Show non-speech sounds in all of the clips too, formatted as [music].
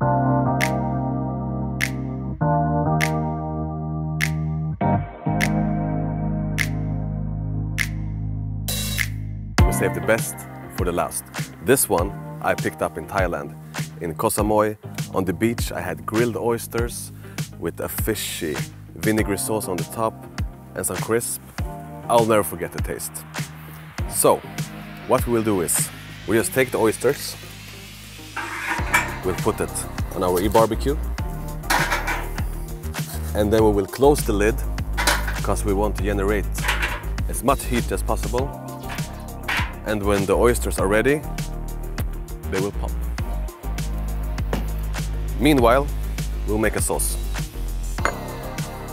We save the best for the last. This one I picked up in Thailand. In Koh Samui, on the beach, I had grilled oysters with a fishy vinegary sauce on the top and some crisp. I'll never forget the taste. So, what we will do is, we just take the oysters, we'll put it on our e-barbecue, and then we will close the lid because we want to generate as much heat as possible. And when the oysters are ready, they will pop. Meanwhile, we'll make a sauce.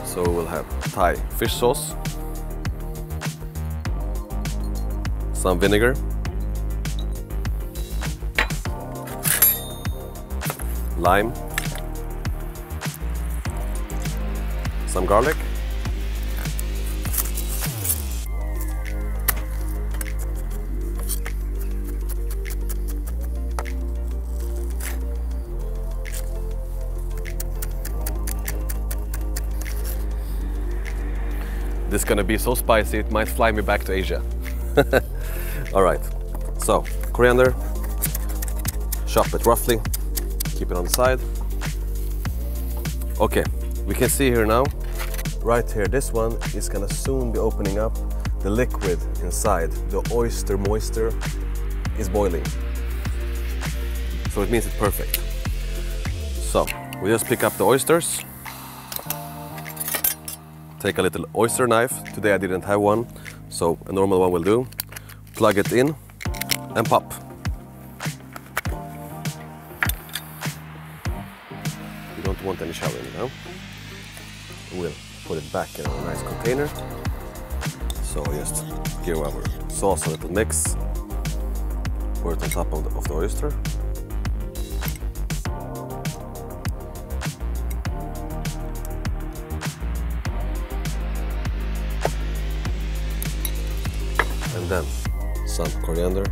So we'll have Thai fish sauce, some vinegar, lime, some garlic, This is gonna be so spicy it might fly me back to Asia. [laughs] All right, so coriander, chop it roughly, keep it on the side. Okay, we can see here now, right here, this one is gonna soon be opening up. The liquid inside, the oyster moisture, is boiling. So it means it's perfect. So we just pick up the oysters, take a little oyster knife. Today I didn't have one, so a normal one will do. Plug it in and pop. You don't want any shell in it, now. We'll put it back in a nice container. So just give our sauce a little mix. Pour it on top of the, of the oyster. and then some coriander.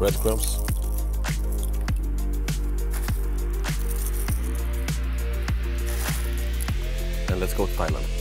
Breadcrumbs. And let's go to Thailand.